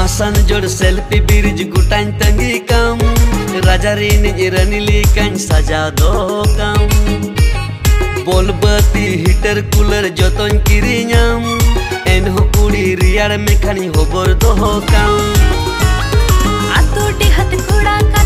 पासन जोड़ selfie bridge गुटाइन तंगी कम। राजा रीन रनी लिकान सजा दो कम। बोल बत्ती हीटर, कूलर, जोतन किरिኛम एनहो कुड़ी रियार में खानी होबर दो कम। आतो का